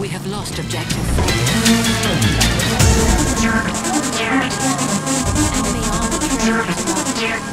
We have lost objective. Enemy